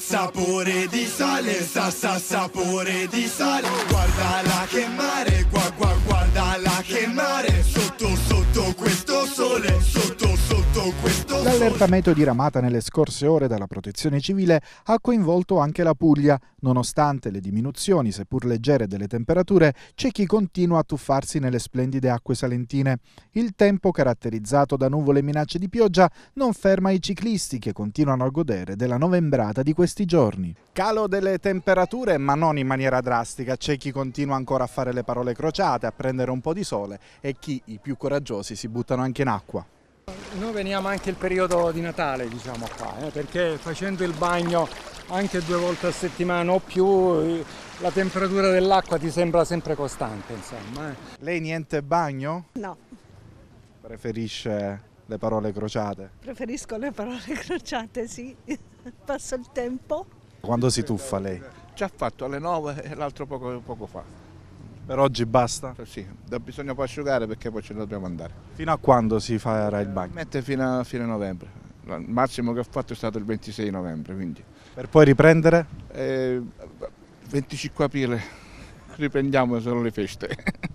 sapore di sale, sa sa sapore di sale. Guardala che mare, gua gua guardala che mare, sotto sotto questo sole, sotto questo sole. L'allerta meteo diramata nelle scorse ore dalla Protezione Civile ha coinvolto anche la Puglia. Nonostante le diminuzioni, seppur leggere, delle temperature, c'è chi continua a tuffarsi nelle splendide acque salentine. Il tempo, caratterizzato da nuvole e minacce di pioggia, non ferma i ciclisti che continuano a godere della novembrata di questi giorni. Calo delle temperature, ma non in maniera drastica. C'è chi continua ancora a fare le parole crociate, a prendere un po' di sole e chi, i più coraggiosi, si buttano anche in acqua. Noi veniamo anche il periodo di Natale, diciamo qua, eh, perché facendo il bagno anche due volte a settimana o più, eh, la temperatura dell'acqua ti sembra sempre costante, insomma. eh. Lei niente bagno? No, Preferisce le parole crociate? preferisco le parole crociate, sì. Passo il tempo. Quando si tuffa lei? Già fatto alle 9 e l'altro poco, poco fa. Per oggi basta? Sì, da- bisogna poi asciugare perché poi ce ne dobbiamo andare. Fino a quando si farà il bagno? Mette fino a fine novembre. Il massimo che ho fatto è stato il 26 novembre, quindi. Per poi riprendere? eh, 25 aprile riprendiamo solo le feste.